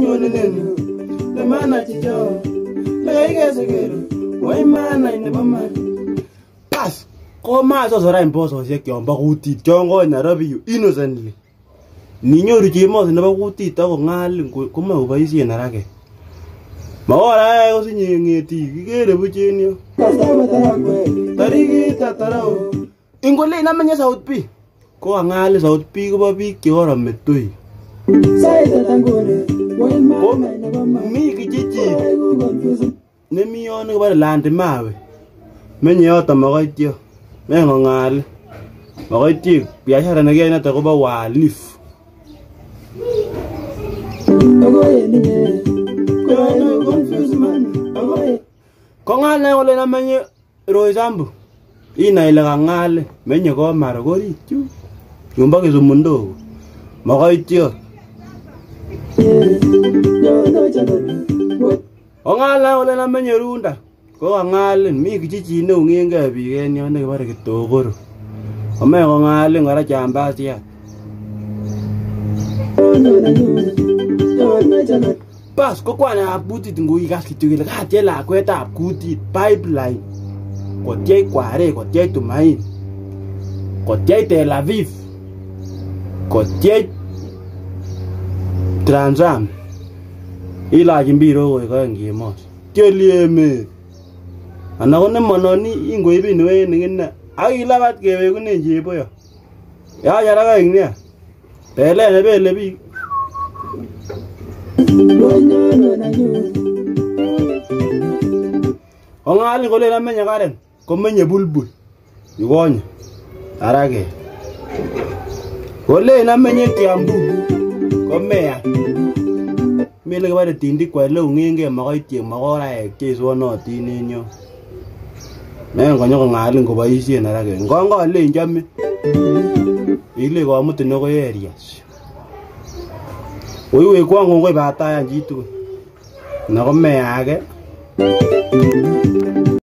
nyonenenu lemana chicho. Lekeikesekero waimana nebo man bas komasosora mbososiek chombo kutit chon koit Nairobi yu innocently. Ninyoru chemosi nebo kutit ak kong'alin komoe koboisien harake makora kosinye ng'etik ikere buch en yo. Kastawe tarakwek tarikit atarao ingole inamenye South B ko kang'ali South B kobo biik chekoron metoi. Sait atangone waimana man mi kijiji nemi yon kibore Landimawe menye yoton makoityo meng'ong'ali makoityik biashara nekiyoe noton kobo akoye kong'al ne kole namenye Roysambu inai ile kang'ali menye komaro korit yu yumbo Kisumu ndogo makoityo ne kole namenye Runda. Ko kang'alin mi kijiji neung'engei biik en yon nekibore Kitogoro. Omech kong'alin kora chambasiat bas ko kwanab kutit ngoikas kityo kele katyech lakwetab kutit pipeline. Kotyech kware kotyech Tumaini. Kotyech Tel kotyech Transam ilach mbirok koik oeng kemos tyoli emet ana ko nemononi ingoibin wenik ine ak ilabat kewekunen cheboyo yacharak oeng nia belet nebele biik yono nanyu Ong'alin kolen amenye Karen komenye bulbul yukonye arake kolen amenye Kiambu komeya mele kibore tindikwa ele ung'engei makoityek makoraek cheiswonotin en một men konyo kong'alin koboisien arake ôi chome ile komutin akoi areas oiwekwon kongoi batayan chitugul mẹ à. Cái